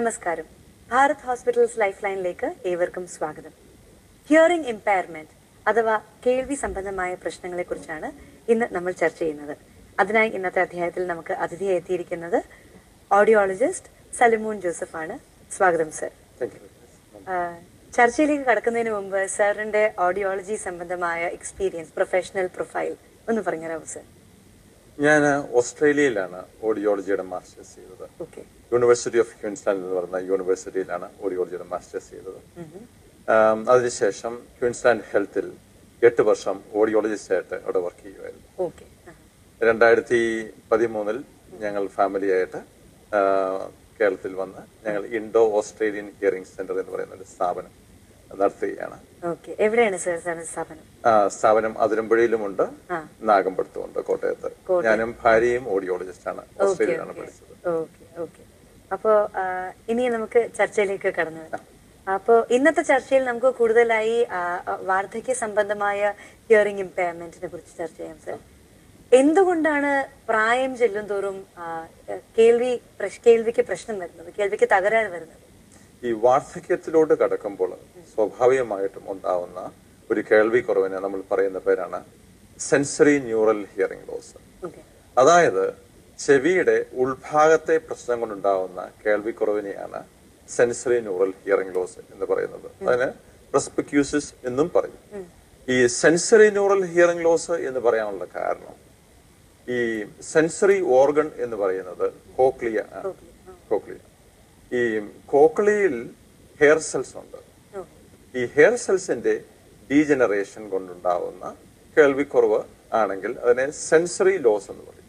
നമസ്കാരം. Bharat hospitals life ലൈനിലേക്ക് ഏവർക്കും സ്വാഗതം. ഹിയറിംഗ് ഇമ്പയർമെന്റ് അഥവാ കേൾവി സംബന്ധമായ പ്രശ്നങ്ങളെ കുറിച്ചാണ് ഇന്ന് നമ്മൾ ചർച്ച ചെയ്യുന്നത്. അതിനായി ഇന്നത്തെ അധ്യായത്തിൽ നമുക്ക് അതിഥിയായി എത്തിയിരിക്കുന്നത് ഓഡിയോളജിസ്റ്റ് സലിമൂൺ ജോസഫ് ആണ്. സ്വാഗതം സർ ചർച്ചയിലേക്ക് കടക്കുന്നതിന് മുമ്പ് സാറിന്റെ ഓഡിയോളജി സംബന്ധമായ എക്സ്പീരിയൻസ് പ്രൊഫഷണൽ പ്രൊഫൈൽ ഒന്ന് പറഞ്ഞുതരാമോ സർ ഞാൻ ഓസ്ട്രേലിയയിലാണ് ഓഡിയോളജിയുടെ മാസ്റ്റേഴ്സ് ചെയ്തത്. ഓക്കെ യൂണിവേഴ്സിറ്റി ഓഫ് ക്യൂൻസ്ലാൻഡ് എന്ന് പറയുന്ന യൂണിവേഴ്സിറ്റിയിലാണ് ഓഡിയോളജിയുടെ മാസ്റ്റേഴ്സ് ചെയ്തത്. അതിനുശേഷം ക്യൂൻസ്ലാൻഡ് ഹെൽത്തിൽ എട്ട് വർഷം ഓഡിയോളജിസ്റ്റ് ആയിട്ട് അവിടെ വർക്ക് ചെയ്യുമായിരുന്നു രണ്ടായിരത്തി പതിമൂന്നിൽ ഞങ്ങൾ ഫാമിലിയായിട്ട് കേരളത്തിൽ വന്ന് ഞങ്ങൾ ഇൻഡോ ഓസ്ട്രേലിയൻ ഹിയറിംഗ് സെന്റർ എന്ന് പറയുന്ന ഒരു സ്ഥാപനം നടത്തുകയാണ്. എവിടെയാണ് സ്ഥാപനം? സ്ഥാപനം അതിരമ്പുഴയിലുമുണ്ട്. നാഗമ്പടത്തുമുണ്ട് കോട്ടയത്ത്. ഞാനും ഭാര്യയും ഓഡിയോളജിസ്റ്റ് ആണ്. ഓസ്ട്രേലിയയിലാണ് പഠിച്ചത്. ഓക്കെ ഓക്കെ അപ്പോ ഇനി നമുക്ക് ചർച്ചയിലേക്ക് കടന്നു വരാം. അപ്പോ ഇന്നത്തെ ചർച്ചയിൽ നമുക്ക് കൂടുതലായി വാർദ്ധക്യ സംബന്ധമായ ഹിയറിംഗ് ഇമ്പയർമെന്റിനെ കുറിച്ച് ചർച്ച ചെയ്യാം സർ എന്തുകൊണ്ടാണ് പ്രായം ചെല്ലും തോറും കേൾവി കേൾവിക്ക് പ്രശ്നം വരുന്നത് കേൾവിക്ക് തകരാറ് വരുന്നത്? ഈ വാർദ്ധക്യത്തിലോട്ട് കടക്കുമ്പോൾ സ്വാഭാവികമായിട്ടും ഉണ്ടാവുന്ന ഒരു കേൾവി കുറവിനെ നമ്മൾ പറയുന്ന പേരാണ് സെൻസറി ന്യൂറൽ ഹിയറിംഗ് ലോസ്. അതായത് ചെവിയുടെ ഉൾഭാഗത്തെ പ്രശ്നം കൊണ്ടുണ്ടാവുന്ന കേൾവിക്കുറവിനെയാണ് സെൻസറി ന്യൂറൽ ഹിയറിംഗ് ലോസ് എന്ന് പറയുന്നത്. അതിന് പ്രസ്പിക്യൂസിസ് എന്നും പറയും. ഈ സെൻസറി ന്യൂറൽ ഹിയറിംഗ് ലോസ് എന്ന് പറയാനുള്ള കാരണം ഈ സെൻസറി ഓർഗൺ എന്ന് പറയുന്നത് കോക്ലിയ കോക്ലിയ ഈ കോക്ലിയിൽ ഹെയർ സെൽസ് ഉണ്ട്. ഈ ഹെയർ സെൽസിന്റെ ഡീജനറേഷൻ കൊണ്ടുണ്ടാവുന്ന കേൾവിക്കുറവ് ആണെങ്കിൽ അതിനെ സെൻസറി ലോസ് എന്ന് പറയും.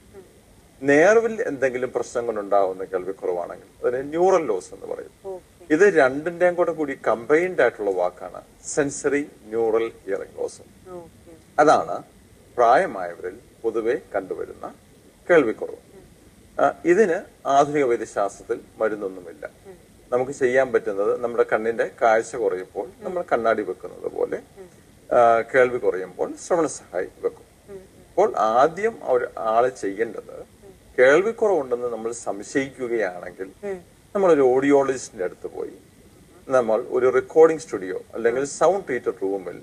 നേർവിൽ എന്തെങ്കിലും പ്രശ്നം കൊണ്ടുണ്ടാവുന്ന കേൾവിക്കുറവാണെങ്കിൽ അതിന് ന്യൂറൽ ലോസ് എന്ന് പറയും. ഇത് രണ്ടിന്റെയും കൂടെ കൂടി കമ്പൈൻഡ് ആയിട്ടുള്ള വാക്കാണ് സെൻസറി ന്യൂറൽ ഹിയറിംഗ് ലോസ് അതാണ് പ്രായമായവരിൽ പൊതുവെ കണ്ടുവരുന്ന കേൾവിക്കുറവ് ഇതിന് ആധുനിക വൈദ്യശാസ്ത്രത്തിൽ മരുന്നൊന്നുമില്ല. നമുക്ക് ചെയ്യാൻ പറ്റുന്നത് നമ്മുടെ കണ്ണിന്റെ കാഴ്ച കുറയുമ്പോൾ നമ്മൾ കണ്ണാടി വെക്കുന്നത് പോലെ കേൾവി കുറയുമ്പോൾ ശ്രവണ സഹായി വെക്കും. അപ്പോൾ ആദ്യം ആൾ ചെയ്യേണ്ടത് കേൾവിക്കുറവുണ്ടെന്ന് നമ്മൾ സംശയിക്കുകയാണെങ്കിൽ നമ്മൾ ഒരു ഓഡിയോളജിസ്റ്റിന്റെ അടുത്ത് പോയി. നമ്മൾ ഒരു റെക്കോർഡിംഗ് സ്റ്റുഡിയോ അല്ലെങ്കിൽ സൗണ്ട് ട്രീറ്റഡ് റൂമിൽ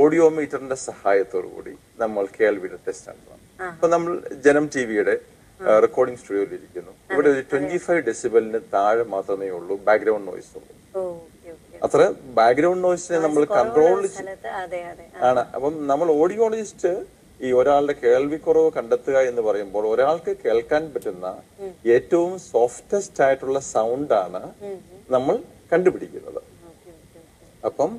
ഓഡിയോമീറ്ററിന്റെ സഹായത്തോടു കൂടി നമ്മൾ കേൾവിയുടെ ടെസ്റ്റ് നടത്തണം അപ്പൊ നമ്മൾ ജനം ടി വിയുടെ റെക്കോർഡിംഗ് സ്റ്റുഡിയോയിൽ ഇരിക്കുന്നു ഇവിടെ ഒരു ട്വന്റി ഫൈവ് ഡെസിബലിന് താഴെ മാത്രമേ ഉള്ളൂ ബാക്ക്ഗ്രൗണ്ട് നോയ്സ് ഉള്ളൂ. അത്ര ബാക്ക്ഗ്രൗണ്ട് നോയ്സിനെ നമ്മൾ കൺട്രോൾ ആണ്. അപ്പം നമ്മൾ ഓഡിയോളജിസ്റ്റ് ഈ ഒരാളുടെ കേൾവിക്കുറവ് കണ്ടെത്തുക എന്ന് പറയുമ്പോൾ ഒരാൾക്ക് കേൾക്കാൻ പറ്റുന്ന ഏറ്റവും സോഫ്റ്റസ്റ്റ് ആയിട്ടുള്ള സൗണ്ടാണ് നമ്മൾ കണ്ടുപിടിക്കുന്നത്. അപ്പം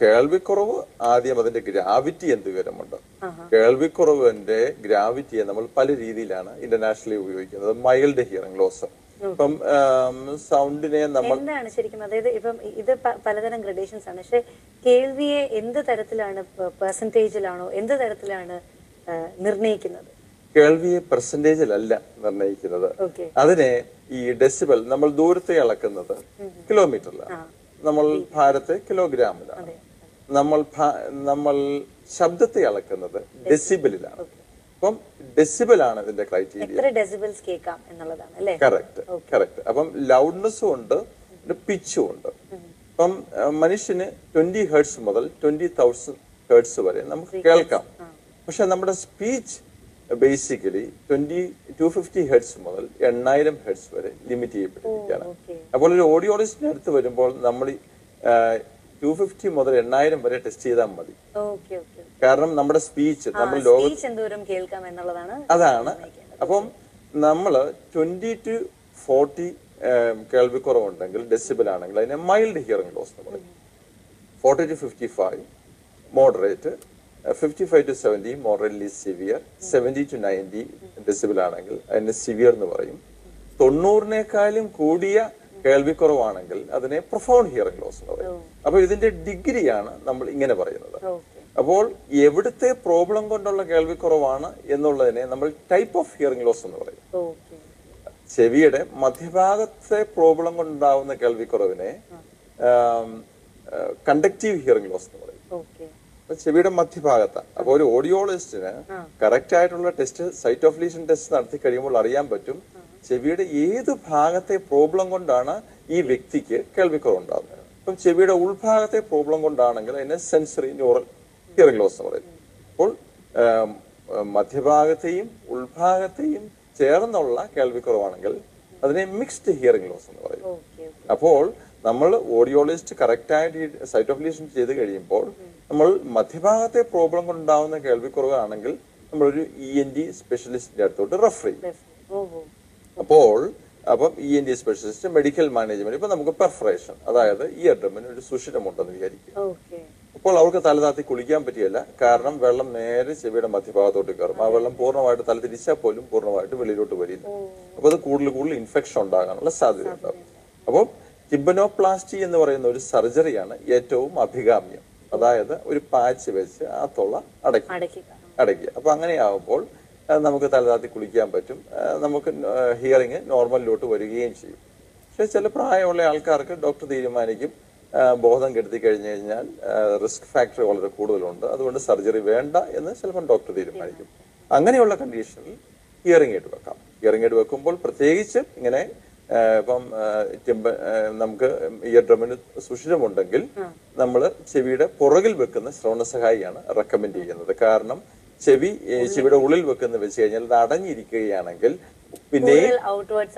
കേൾവിക്കുറവ് ആദ്യം അതിന്റെ ഗ്രാവിറ്റി എന്ത് വിവരമുണ്ട്? കേൾവിക്കുറവിന്റെ ഗ്രാവിറ്റിയെ നമ്മൾ പല രീതിയിലാണ് ഇന്റർനാഷണലി ഉപയോഗിക്കുന്നത്. മൈൽഡ് ഹിയറിംഗ് ലോസ് ഇപ്പം സൗണ്ടിനെ നമ്മൾ എന്താണ് ശരിക്കും അതായത് ഇപ്പം ഇത് പലതരം ഗ്രഡേഷൻസ് ആണ്. പക്ഷെ കേൾവിയെ എന്ത് തരത്തിലാണ് പെർസെന്റേജിലാണോ എന്ത് തരത്തിലാണ് നിർണയിക്കുന്നത്? കേൾവിയെ പെർസെന്റേജിലല്ല നിർണയിക്കുന്നത്. അതിനെ ഈ ഡെസിബൽ നമ്മൾ ദൂരത്തെ അളക്കുന്നത് കിലോമീറ്ററിലാണ് നമ്മൾ ഭാരത്തെ കിലോഗ്രാമിലാണ് നമ്മൾ നമ്മൾ ശബ്ദത്തെ അളക്കുന്നത് ഡെസിബിളിലാണ് അപ്പം ഡെസിബിൾ ആണ് ഇതിന്റെ ക്രൈറ്റീരിയ എത്ര ഡെസിബിൾസ് കേൾക്കാം എന്നുള്ളതാണ് അല്ലേ? കറക്റ്റ് കറക്റ്റ് അപ്പം ലൗഡ്നെസ്സും ഉണ്ട് പിച്ചും ഉണ്ട്. അപ്പം മനുഷ്യന് ട്വന്റി ഹേർട്സ് മുതൽ ട്വന്റി തൗസൻഡ് ഹേർട്സ് വരെ നമുക്ക് കേൾക്കാം. പക്ഷെ നമ്മുടെ speech basically twenty to fifty hertz മുതൽ എണ്ണായിരം ഹെഡ്സ് വരെ ലിമിറ്റ് ചെയ്യപ്പെട്ടിരിക്കുകയാണ്. അപ്പോൾ ഒരു ഓഡിയോളജിസ്റ്റിന്റെ അടുത്ത് വരുമ്പോൾ നമ്മൾ ടു ഫിഫ്റ്റി മുതൽ എണ്ണായിരം വരെ ടെസ്റ്റ് ചെയ്താൽ മതി. കാരണം നമ്മുടെ സ്പീച്ച് നമ്മൾ ലോകം സ്പീച്ച് കേൾക്കാം എന്നുള്ളതാണ് അതാണ്. അപ്പം നമ്മൾ ട്വന്റി ടു ഫോർട്ടി കേൾവിക്കുറവുണ്ടെങ്കിൽ ഡെസിബിൾ ആണെങ്കിൽ അതിനെ മൈൽഡ് ഹിയറിംഗ് ലോസ് എന്ന് പറയും. Forty to fifty five moderate fifty five to seventy moderately severe seventy to ninety decibel ആണെങ്കിൽ അതിനെ സിവിയർ എന്ന് പറയും. തൊണ്ണൂറിനേക്കാളും കൂടിയ കേൾവിക്കുറവാണെങ്കിൽ അതിനെ പ്രൊഫൗണ്ട് ഹിയറിംഗ് ലോസ് എന്ന് പറയും. അപ്പൊ ഇതിന്റെ ഡിഗ്രിയാണ് നമ്മൾ ഇങ്ങനെ പറയുന്നത്. അപ്പോൾ എവിടുത്തെ പ്രോബ്ലം കൊണ്ടുള്ള കേൾവിക്കുറവാണ് എന്നുള്ളതിനെ നമ്മൾ ടൈപ്പ് ഓഫ് ഹിയറിംഗ് ലോസ് എന്ന് പറയും. ചെവിയുടെ മധ്യഭാഗത്തെ പ്രോബ്ലം കൊണ്ടുണ്ടാവുന്ന കേൾവിക്കുറവിനെ കണ്ടക്റ്റീവ് ഹിയറിംഗ് ലോസ് എന്ന് പറയും. ചെവിയുടെ മധ്യഭാഗത്താണ് അപ്പൊ ഒരു ഓഡിയോളജിസ്റ്റിന് കറക്റ്റ് ആയിട്ടുള്ള test site of lesion test നടത്തി കഴിയുമ്പോൾ അറിയാൻ പറ്റും ചെവിയുടെ ഏത് ഭാഗത്തെ പ്രോബ്ലം കൊണ്ടാണ് ഈ വ്യക്തിക്ക് കേൾവിക്കുറവുണ്ടാകുന്നത് അപ്പം ചെവിയുടെ ഉൾഭാഗത്തെ പ്രോബ്ലം കൊണ്ടാണെങ്കിൽ അതിനെ സെൻസറി ന്യൂറൽ ഹിയറിംഗ് ലോസ് എന്ന് പറയുന്നത്. അപ്പോൾ മധ്യഭാഗത്തെയും ഉൾഭാഗത്തെയും ചേർന്നുള്ള കേൾവിക്കുറവാണെങ്കിൽ അതിനെ മിക്സ്ഡ് ഹിയറിംഗ് ലോസ് എന്ന് പറയും. അപ്പോൾ നമ്മൾ ഓഡിയോളജിസ്റ്റ് കറക്റ്റായിട്ട് സൈറ്റോഫിലേഷൻ ചെയ്ത് കഴിയുമ്പോൾ നമ്മൾ മധ്യഭാഗത്തെ പ്രോബ്ലം കൊണ്ടുണ്ടാവുന്ന കേൾവിക്കുറവാണെങ്കിൽ നമ്മളൊരു ഇ എൻ ഡി സ്പെഷ്യലിസ്റ്റിന്റെ അടുത്തോട്ട് റെഫർ ചെയ്യും. അപ്പോൾ അപ്പം E N T specialist medical management ഇപ്പൊ നമുക്ക് പെർഫറേഷൻ അതായത് ഇയർ ഡ്രമ്മിന് ഒരു സുഷിരമുണ്ടെന്ന് വിചാരിക്കും അപ്പോൾ അവർക്ക് തലതാത്തി കുളിക്കാൻ പറ്റിയല്ല. കാരണം വെള്ളം നേരെ ചെവിയുടെ മധ്യഭാഗത്തോട്ട് കയറും. ആ വെള്ളം പൂർണമായിട്ട് തല തിരിച്ചാൽ പോലും പൂർണമായിട്ട് വെളിയിലോട്ട് വരില്ല. അപ്പൊ അത് കൂടുതൽ കൂടുതൽ ഇൻഫെക്ഷൻ ഉണ്ടാകാനുള്ള സാധ്യത ഉണ്ടാവും അപ്പോൾ ടിബനോപ്ലാസ്റ്റി എന്ന് പറയുന്ന ഒരു സർജറിയാണ് ഏറ്റവും അഭികാമ്യം. അതായത് ഒരു പാച്ച് വെച്ച് ആ തൊള്ള അടയ്ക്കും. അടയ്ക്കുക. അടയ്ക്കുക. അപ്പൊ അങ്ങനെയാവുമ്പോൾ നമുക്ക് തലതാത്തി കുളിക്കാൻ പറ്റും. നമുക്ക് ഹിയറിങ് നോർമലിലോട്ട് വരികയും ചെയ്യും. പക്ഷെ ചില പ്രായമുള്ള ആൾക്കാർക്ക് ഡോക്ടർ തീരുമാനിക്കും ബോധം കെടുത്തി കഴിഞ്ഞു കഴിഞ്ഞാൽ റിസ്ക് ഫാക്ടർ വളരെ കൂടുതലുണ്ട്. അതുകൊണ്ട് സർജറി വേണ്ട എന്ന് ചിലപ്പോൾ ഡോക്ടർ തീരുമാനിക്കും. അങ്ങനെയുള്ള കണ്ടീഷനിൽ ഇയറിംഗ് എയ്ഡ് വെക്കാം. ഇയറിംഗ് എയ്ഡ് വെക്കുമ്പോൾ പ്രത്യേകിച്ച് ഇങ്ങനെ ഇപ്പം ചെമ്പ നമുക്ക് ഇയർ ഡ്രമ്മിന് സുഷിരമുണ്ടെങ്കിൽ നമ്മൾ ചെവിയുടെ പുറകിൽ വെക്കുന്ന ശ്രവണ സഹായിയാണ് റെക്കമെൻഡ് ചെയ്യുന്നത്. കാരണം ചെവി ചെവിയുടെ ഉള്ളിൽ വെക്കുന്ന വെച്ച് കഴിഞ്ഞാൽ അത് അടഞ്ഞിരിക്കുകയാണെങ്കിൽ പിന്നെ ഔട്ട്വേർഡ്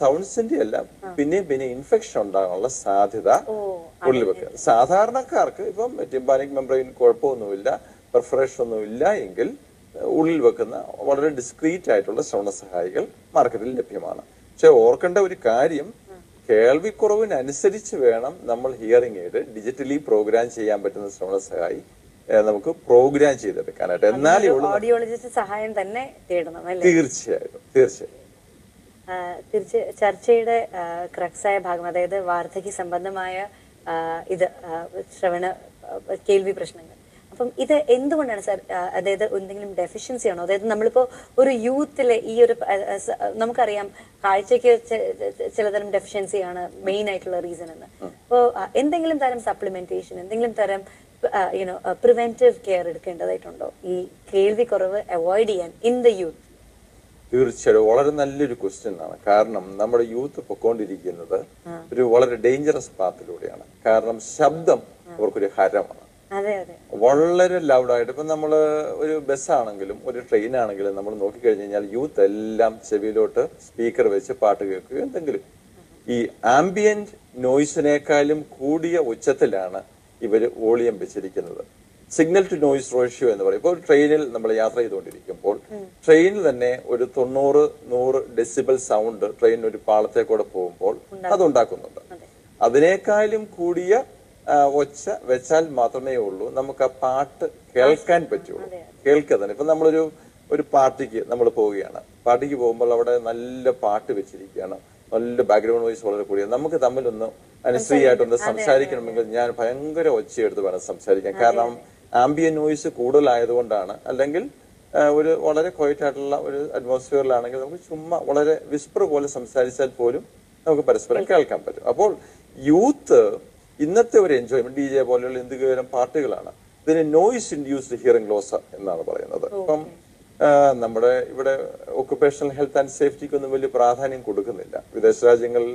സൗണ്ട്സിന്റെ അല്ല? പിന്നെ പിന്നെ ഇൻഫെക്ഷൻ ഉണ്ടാകാനുള്ള സാധ്യത ഉള്ളിൽ വെക്കുക. സാധാരണക്കാർക്ക് ഇപ്പം ടിംബാനിക് മെമ്പറൈൻ കുഴപ്പമൊന്നുമില്ല പെർഫറേഷൻ ഒന്നും ഇല്ല എങ്കിൽ ഉള്ളിൽ വെക്കുന്ന വളരെ ഡിസ്ക്രീറ്റ് ആയിട്ടുള്ള ശ്രവണ സഹായികൾ മാർക്കറ്റിൽ ലഭ്യമാണ്. പക്ഷെ ഓർക്കേണ്ട ഒരു കാര്യം കേൾവിക്കുറവിനനുസരിച്ച് വേണം നമ്മൾ ഹിയറിംഗ് എയ്ഡ് ഡിജിറ്റലി പ്രോഗ്രാം ചെയ്യാൻ പറ്റുന്ന ശ്രവണ സഹായി നമുക്ക് പ്രോഗ്രാം ചെയ്തെടുക്കാനായിട്ട്. എന്നാലേ ഉള്ളൂ ഓഡിയോളജിസ്റ്റ് സഹായം തന്നെ തേടണം അല്ലേ? തീർച്ചയായിട്ടും തീർച്ചയായും തിരിച്ച് ചർച്ചയുടെ ക്രക്സായ ഭാഗം അതായത് വാർദ്ധക്യ സംബന്ധമായ ഇത് ശ്രവണ കേൾവി പ്രശ്നങ്ങൾ. അപ്പം ഇത് എന്തുകൊണ്ടാണ് സാർ അതായത് എന്തെങ്കിലും ഡെഫിഷ്യൻസി ആണോ? അതായത് നമ്മളിപ്പോ ഒരു യൂത്തിലെ ഈ ഒരു നമുക്കറിയാം കാഴ്ചയ്ക്ക് ചിലതരം ഡെഫിഷ്യൻസി ആണ് മെയിൻ ആയിട്ടുള്ള റീസൺ എന്ന്. അപ്പോൾ എന്തെങ്കിലും തരം സപ്ലിമെന്റേഷൻ എന്തെങ്കിലും തരം യുനോ പ്രിവെന്റീവ് കെയർ എടുക്കേണ്ടതായിട്ടുണ്ടോ? ഈ കേൾവി കുറവ് അവോയ്ഡ് ചെയ്യാൻ ഇൻ ദ യൂത്ത് തീർച്ചയായിട്ടും. വളരെ നല്ലൊരു ക്വസ്റ്റ്യൻ ആണ്. കാരണം നമ്മുടെ യൂത്ത് പൊക്കോണ്ടിരിക്കുന്നത് ഒരു വളരെ ഡേഞ്ചറസ് പാത്തിലൂടെയാണ് കാരണം ശബ്ദം അവർക്കൊരു ഹരമാണ്. വളരെ ലൗഡായിട്ട് ഇപ്പൊ നമ്മൾ ഒരു ബസ്സാണെങ്കിലും ഒരു ട്രെയിൻ ആണെങ്കിലും നമ്മൾ നോക്കിക്കഴിഞ്ഞു കഴിഞ്ഞാൽ യൂത്ത് എല്ലാം ചെവിയിലോട്ട് സ്പീക്കർ വെച്ച് പാട്ട് കേൾക്കുക എന്തെങ്കിലും. ഈ ആംബിയന്റ് നോയ്സിനേക്കാളും കൂടിയ ഉച്ചത്തിലാണ് ഇവർ വോളിയം വെച്ചിരിക്കുന്നത് സിഗ്നൽ ടു നോയിസ് റേഷ്യോ എന്ന് പറയും. ഇപ്പോൾ ട്രെയിനിൽ നമ്മൾ യാത്ര ചെയ്തുകൊണ്ടിരിക്കുമ്പോൾ ട്രെയിനിൽ തന്നെ ഒരു തൊണ്ണൂറ് നൂറ് ഡെസിബൽ സൗണ്ട് ട്രെയിൻ ഒരു പാളത്തെ കൂടെ പോകുമ്പോൾ അതുണ്ടാക്കുന്നുണ്ട് അതിനേക്കാളും കൂടിയ ഒച്ച വെച്ചാൽ മാത്രമേ ഉള്ളൂ. നമുക്ക് ആ പാട്ട് കേൾക്കാൻ പറ്റുള്ളൂ. കേൾക്കുക തന്നെ. ഇപ്പൊ നമ്മളൊരു ഒരു പാർട്ടിക്ക് നമ്മൾ പോവുകയാണ്. പാർട്ടിക്ക് പോകുമ്പോൾ അവിടെ നല്ല പാട്ട് വെച്ചിരിക്കുകയാണ്. നല്ല ബാക്ക്ഗ്രൗണ്ട് വോയിസ് വളരെ കൂടിയ നമുക്ക് തമ്മിലൊന്ന് അനുശ്രീയായിട്ടൊന്ന് സംസാരിക്കണമെങ്കിൽ ഞാൻ ഭയങ്കര ഒച്ചയെടുത്ത് വേണം സംസാരിക്കാൻ. കാരണം ആംബിയൻ നോയിസ് കൂടുതലായതുകൊണ്ടാണ്. അല്ലെങ്കിൽ ഒരു വളരെ ക്വയറ്റ് ആയിട്ടുള്ള ഒരു അറ്റ്മോസ്ഫിയറിലാണെങ്കിൽ നമുക്ക് ചുമ്മാ വളരെ വിസ്പർ പോലെ സംസാരിച്ചാൽ പോലും നമുക്ക് പരസ്പരം കേൾക്കാൻ പറ്റും. അപ്പോൾ യൂത്ത് ഇന്നത്തെ ഒരു എൻജോയ്മെന്റ് ഡി ജെ പോലെയുള്ള എന്തുകരം പാർട്ടികളാണ് ഇതിന് നോയിസ് ഇൻഡ്യൂസ്ഡ് ഹിയറിംഗ് ലോസ് എന്നാണ് പറയുന്നത്. ഇപ്പം ആ, നമ്മുടെ ഇവിടെ ഒക്കുപേഷണൽ ഹെൽത്ത് ആൻഡ് സേഫ്റ്റിക്ക് ഒന്നും വലിയ പ്രാധാന്യം കൊടുക്കുന്നില്ല. വിദേശ രാജ്യങ്ങളിൽ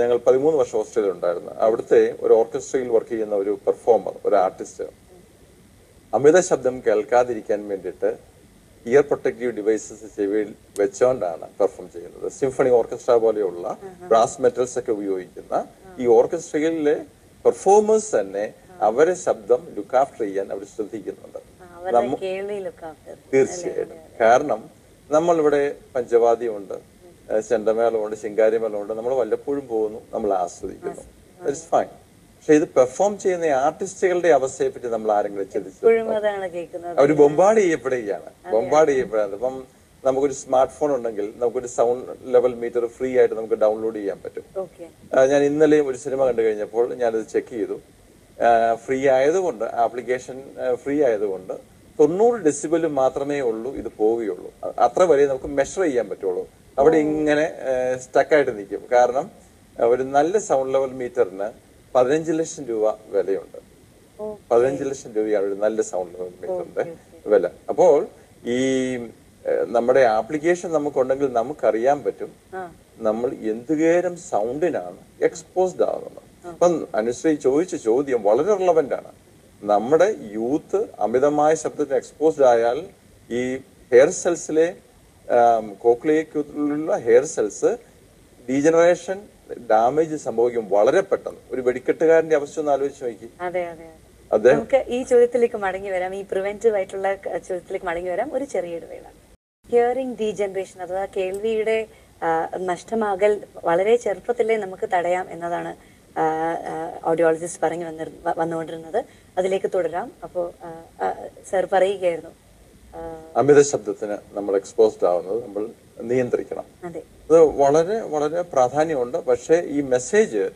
ഞങ്ങൾ പതിമൂന്ന് വർഷം ഓസ്ട്രേലിയ ഉണ്ടായിരുന്നു. അവിടുത്തെ ഒരു ഓർക്കസ്ട്രയിൽ വർക്ക് ചെയ്യുന്ന ഒരു പെർഫോമർ ഒരു ആർട്ടിസ്റ്റ് അമിത ശബ്ദം കേൾക്കാതിരിക്കാൻ വേണ്ടിയിട്ട് ഇയർ പ്രൊട്ടക്റ്റീവ് ഡിവൈസസ് ചെവിയിൽ വെച്ചുകൊണ്ടാണ് പെർഫോം ചെയ്യുന്നത്. സിംഫണി ഓർക്കസ്ട്ര പോലെയുള്ള ബ്രാസ് മെറ്റൽസ് ഒക്കെ ഉപയോഗിക്കുന്ന ഈ ഓർക്കസ്ട്രയിലെ പെർഫോമേഴ്സ് തന്നെ അവരെ ശബ്ദം ലുക്ക് ആഫ്റ്റർ ചെയ്യാൻ അവർ ശ്രദ്ധിക്കുന്നുണ്ട്. തീർച്ചയായിട്ടും. കാരണം നമ്മളിവിടെ പഞ്ചവാദ്യമുണ്ട്. ഉണ്ട് ചെണ്ടമേളമുണ്ട് ശിങ്കാരിമേളമുണ്ട്. നമ്മൾ വല്ലപ്പോഴും പോകുന്നു. നമ്മൾ ആസ്വദിക്കുന്നു. ഇറ്റ്സ് ഫൈൻ പക്ഷെ ഇത് പെർഫോം ചെയ്യുന്ന ആർട്ടിസ്റ്റുകളുടെ അവസ്ഥയെ പറ്റി നമ്മൾ ആരെങ്കിലും ചിന്തിച്ചു അവർ ബൊമ്പാട് ചെയ്യപ്പെടുകയാണ്. ബൊമ്പാട് ചെയ്യപ്പെടുന്നത് ഇപ്പം നമുക്കൊരു സ്മാർട്ട് ഫോൺ ഉണ്ടെങ്കിൽ നമുക്കൊരു സൗണ്ട് ലെവൽ മീറ്റർ ഫ്രീ ആയിട്ട് നമുക്ക് ഡൗൺലോഡ് ചെയ്യാൻ പറ്റും. ഞാൻ ഇന്നലെ ഒരു സിനിമ കണ്ടു കഴിഞ്ഞപ്പോൾ ഞാനത് ചെക്ക് ചെയ്തു. ഫ്രീ ആയതുകൊണ്ട് ആപ്ലിക്കേഷൻ ഫ്രീ ആയതുകൊണ്ട് തൊണ്ണൂറ് ഡെസിബിൾ മാത്രമേ ഉള്ളൂ ഇത് പോവുകയുള്ളൂ. അത്ര വരെ നമുക്ക് മെഷർ ചെയ്യാൻ പറ്റുള്ളൂ. അവിടെ ഇങ്ങനെ സ്റ്റക്കായിട്ട് നിൽക്കും. കാരണം ഒരു നല്ല സൗണ്ട് ലെവൽ മീറ്ററിന് പതിനഞ്ച് ലക്ഷം രൂപ വിലയുണ്ട്. പതിനഞ്ച് ലക്ഷം രൂപയാണ് ഒരു നല്ല സൗണ്ട് ലെവൽ മീറ്ററിന്റെ വില. അപ്പോൾ ഈ നമ്മുടെ ആപ്ലിക്കേഷൻ നമുക്കുണ്ടെങ്കിൽ നമുക്കറിയാൻ പറ്റും നമ്മൾ എന്തുകേരം സൗണ്ടിനാണ് എക്സ്പോസ്ഡ് ആകുന്നത് അപ്പം അനുശ്രീ ചോദിച്ച ചോദ്യം വളരെ റിലവന്റ് ആണ്. നമ്മുടെ യൂത്ത് അമിതമായ ശബ്ദത്തിന് എക്സ്പോസ്ഡ് ആയാൽ ഈ ഹെയർ സെൽസിലെ കോക്ലിയക്കുള്ള ഹെയർ സെൽസ് ഡീജനറേഷൻ ഡാമേജ് സംഭവിക്കും വളരെ പെട്ടെന്ന്. ഒരു വെടിക്കെട്ടുകാരന്റെ അവസ്ഥ ഒന്ന് ആലോചിച്ച് നോക്കി. നമുക്ക് ഈ ചോദ്യത്തിലേക്ക് മടങ്ങി വരാം. ഈ പ്രിവെന്റീവ് ആയിട്ടുള്ള ചോദ്യത്തിലേക്ക് മടങ്ങി വരാം. ഒരു ചെറിയ ഇടവേള. ഹിയറിംഗ് ഡീജനറേഷൻ അഥവാ കേൾവിയുടെ നഷ്ടമാകൽ വളരെ ചെറുപ്പത്തിലേ നമുക്ക് തടയാം എന്നതാണ് ഓഡിയോളജിസ്റ്റ് പറഞ്ഞു വന്നി വന്നുകൊണ്ടിരുന്നത്. അതിലേക്ക് തുടരാം. അപ്പോൾ സർ പറയുകയായിരുന്നു. അമിത ശബ്ദത്തിന് നമ്മൾ എക്സ്പോസ്ഡ് ആവുന്നത് നമ്മൾ നിയന്ത്രിക്കണം. അതെ. വളരെ വളരെ പ്രാധാന്യമുണ്ട്. പക്ഷേ ഈ മെസ്സേജ്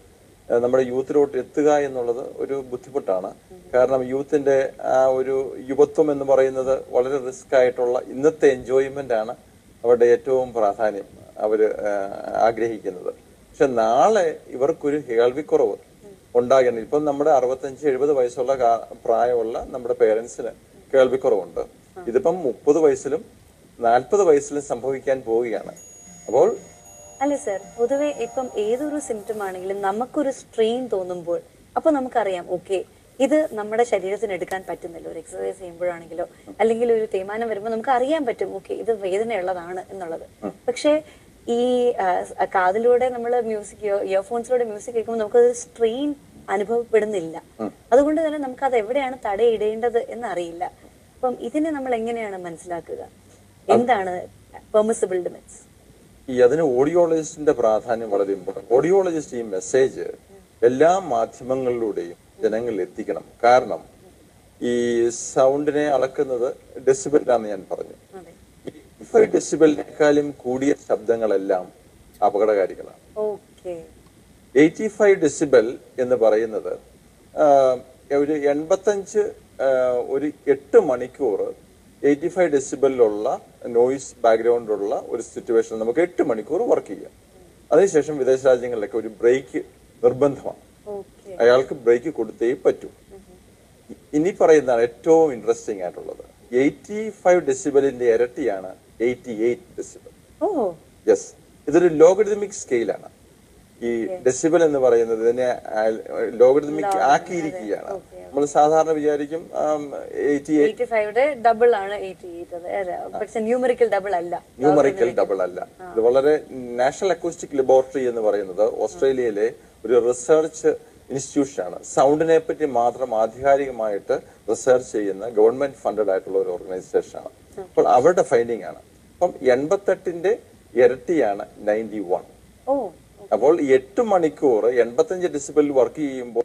നമ്മുടെ യൂത്തിലോട്ട് എത്തുക എന്നുള്ളത് ഒരു ബുദ്ധിമുട്ടാണ്. കാരണം യൂത്തിന്റെ ആ ഒരു യുവത്വം എന്ന് പറയുന്നത് വളരെ റിസ്ക് ആയിട്ടുള്ള ഇന്നത്തെ എൻജോയ്മെന്റ് ആണ് അവരുടെ ഏറ്റവും പ്രാധാന്യം അവർ ആഗ്രഹിക്കുന്നത്. പക്ഷെ നാളെ ഇവർക്കൊരു കേൾവിക്കുറവ് ഉണ്ടാകണം. ഇപ്പം നമ്മുടെ അറുപത്തഞ്ച് എഴുപത് വയസ്സുള്ള പ്രായമുള്ള നമ്മുടെ പേരൻസിന് കേൾവിക്കുറവുണ്ട്. ഇതിപ്പം മുപ്പത് വയസ്സിലും നാൽപ്പത് വയസ്സിലും സംഭവിക്കാൻ പോവുകയാണ്. അപ്പോൾ അല്ല സർ പൊതുവെ ഇപ്പം ഏതൊരു സിംറ്റം ആണെങ്കിലും നമുക്കൊരു സ്ട്രെയിൻ തോന്നുമ്പോൾ അപ്പൊ നമുക്കറിയാം ഓക്കെ ഇത് നമ്മുടെ ശരീരത്തിന് എടുക്കാൻ പറ്റുന്നില്ല. ഒരു എക്സസൈസ് ചെയ്യുമ്പോഴാണെങ്കിലോ അല്ലെങ്കിൽ ഒരു തേയ്മാനം വരുമ്പോൾ നമുക്ക് അറിയാൻ പറ്റും ഓക്കെ ഇത് വേദനയുള്ളതാണ് എന്നുള്ളത്. പക്ഷേ ഈ കാതിലൂടെ നമ്മൾ മ്യൂസിക് ഇയർഫോൺസിലൂടെ മ്യൂസിക് കേൾക്കുമ്പോൾ നമുക്കത് സ്ട്രെയിൻ അനുഭവപ്പെടുന്നില്ല. അതുകൊണ്ട് തന്നെ നമുക്ക് അത് എവിടെയാണ് തടയിടേണ്ടത് എന്നറിയില്ല. അപ്പം ഇതിനെ നമ്മൾ എങ്ങനെയാണ് മനസ്സിലാക്കുക എന്താണ് പെർമിസിബിൾ ലിമിറ്റ്സ് ഈ അതിന് ഓഡിയോളജിസ്റ്റിന്റെ പ്രാധാന്യം വളരെ ഇമ്പോർട്ടന്റ് ഓഡിയോളജിസ്റ്റ് ഈ മെസ്സേജ് എല്ലാ മാധ്യമങ്ങളിലൂടെയും ജനങ്ങളിൽ എത്തിക്കണം. കാരണം ഈ സൗണ്ടിനെ അളക്കുന്നത് ഡെസിബിളിലാന്ന് ഞാൻ പറഞ്ഞു. ഫൈവ് ഡെസിബലിനേക്കാളും കൂടിയ ശബ്ദങ്ങളെല്ലാം അപകടകാരികളാണ്. എയ്റ്റി ഫൈവ് ഡെസിബൽ എന്ന് പറയുന്നത് ഒരു എൺപത്തഞ്ച് ഒരു എട്ട് മണിക്കൂർ എയ്റ്റി ഫൈവ് ഡെസിബലിലുള്ള നോയിസ് ബാക്ക്ഗ്രൗണ്ടുള്ള ഒരു സിറ്റുവേഷൻ നമുക്ക് എട്ട് മണിക്കൂർ വർക്ക് ചെയ്യാം. അതിനുശേഷം വിദേശ രാജ്യങ്ങളിലൊക്കെ ഒരു ബ്രേക്ക് നിർബന്ധമാണ്. അയാൾക്ക് ബ്രേക്ക് കൊടുത്തേ പറ്റൂ. ഇനി പറയുന്നതാണ് ഏറ്റവും ഇൻട്രസ്റ്റിംഗ് ആയിട്ടുള്ളത്. എയ്റ്റി ഫൈവ് ഡെസിബലിന്റെ ഇരട്ടിയാണ് എയ്റ്റി എയ്റ്റ് ഡെസിബൽ. യെസ് ഇതൊരു ലോഗരിതമിക് സ്കെയിലാണ്. ഈ ഡെസിബൽ എന്ന് പറയുന്നത് ഇതിനെ ലോഗരിതമിക് ആക്കിയിരിക്കുകയാണ്. നമ്മൾ സാധാരണ വിചാരിക്കും ഡബിൾ ആണ് ന്യൂമറിക്കൽ ഡബിൾ അല്ല ന്യൂമറിക്കൽ ഡബിൾ അല്ല ഇത് വളരെ നാഷണൽ അക്കോസ്റ്റിക് ലബോറട്ടറി എന്ന് പറയുന്നത് ഓസ്ട്രേലിയയിലെ ഒരു റിസർച്ച് ഇൻസ്റ്റിറ്റ്യൂഷൻ ആണ് സൗണ്ടിനെ പറ്റി മാത്രം ആധികാരികമായിട്ട് റിസർച്ച് ചെയ്യുന്ന ഗവൺമെന്റ് ഫണ്ടഡ് ആയിട്ടുള്ള ഒരു ഓർഗനൈസേഷൻ ആണ് അപ്പോൾ അവരുടെ ഫൈൻഡിങ് ആണ്. അപ്പം എൺപത്തെട്ടിന്റെ ഇരട്ടിയാണ് നയന്റി വൺ അപ്പോൾ എട്ട് മണിക്കൂർ എൺപത്തഞ്ച് ഡിസിബിൾ വർക്ക് ചെയ്യുമ്പോൾ